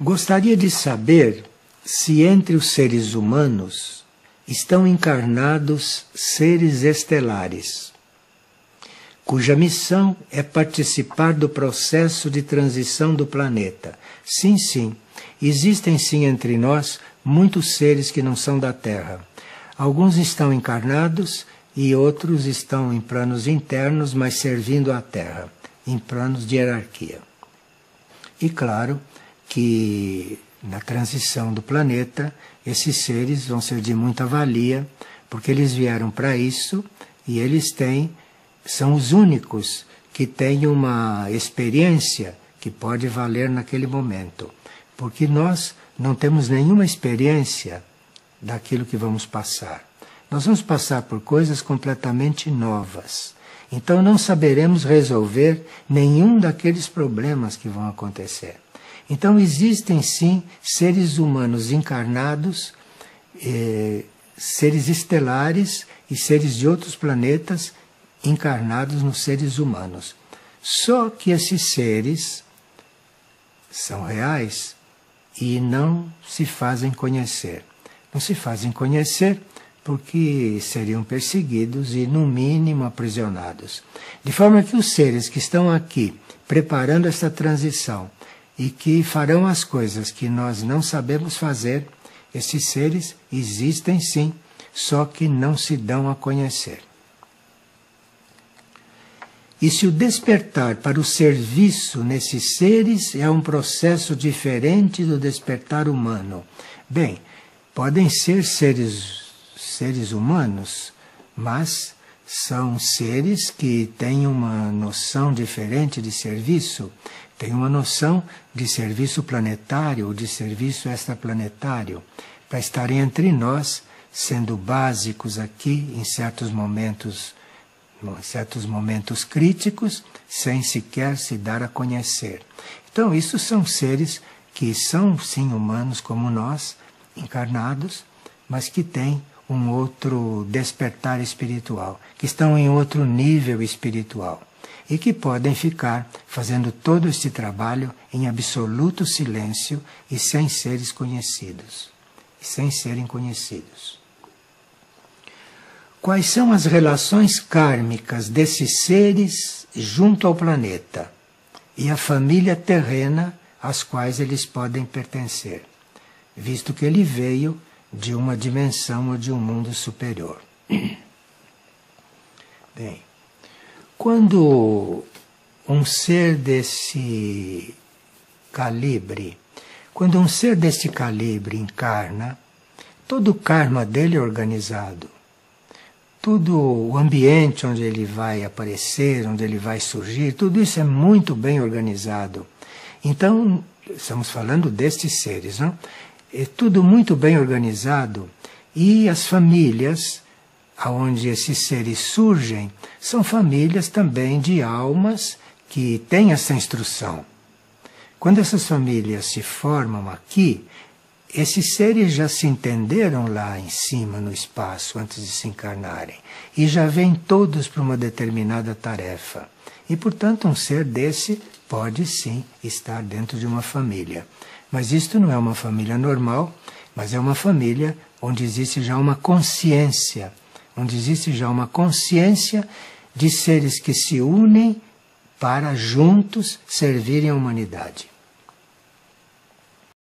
Gostaria de saber se entre os seres humanos estão encarnados seres estelares, cuja missão é participar do processo de transição do planeta. Sim, sim, existem sim entre nós muitos seres que não são da Terra. Alguns estão encarnados e outros estão em planos internos, mas servindo à Terra, em planos de hierarquia. E claro, que na transição do planeta esses seres vão ser de muita valia, porque eles vieram para isso e eles têm, são os únicos que têm uma experiência que pode valer naquele momento. Porque nós não temos nenhuma experiência daquilo que vamos passar. Nós vamos passar por coisas completamente novas. Então não saberemos resolver nenhum daqueles problemas que vão acontecer. Então existem sim seres humanos encarnados, eh, seres estelares e seres de outros planetas encarnados nos seres humanos. Só que esses seres são reais e não se fazem conhecer. Não se fazem conhecer porque seriam perseguidos e, no mínimo, aprisionados. De forma que os seres que estão aqui preparando esta transição e que farão as coisas que nós não sabemos fazer, esses seres existem sim, só que não se dão a conhecer. E se o despertar para o serviço nesses seres é um processo diferente do despertar humano? Bem, podem ser seres, seres humanos, mas são seres que têm uma noção diferente de serviço, têm uma noção de serviço planetário ou de serviço extraplanetário, para estarem entre nós, sendo básicos aqui em certos momentos, em certos momentos críticos, sem sequer se dar a conhecer. Então, isso são seres que são sim humanos como nós, encarnados, mas que têm um outro despertar espiritual, que estão em outro nível espiritual e que podem ficar fazendo todo este trabalho em absoluto silêncio e sem seres conhecidos, sem serem conhecidos. Quais são as relações kármicas desses seres junto ao planeta e a família terrena às quais eles podem pertencer, visto que ele veio de uma dimensão ou de um mundo superior. Bem, quando um ser desse calibre, quando um ser desse calibre encarna, todo o karma dele é organizado. Tudo o ambiente onde ele vai aparecer, onde ele vai surgir, tudo isso é muito bem organizado. Então, estamos falando destes seres, não? é tudo muito bem organizado e as famílias aonde esses seres surgem são famílias também de almas que têm essa instrução. Quando essas famílias se formam aqui, esses seres já se entenderam lá em cima no espaço antes de se encarnarem e já vêm todos para uma determinada tarefa. E, portanto, um ser desse pode sim estar dentro de uma família. Mas isto não é uma família normal, mas é uma família onde existe já uma consciência, onde existe já uma consciência de seres que se unem para juntos servirem a humanidade.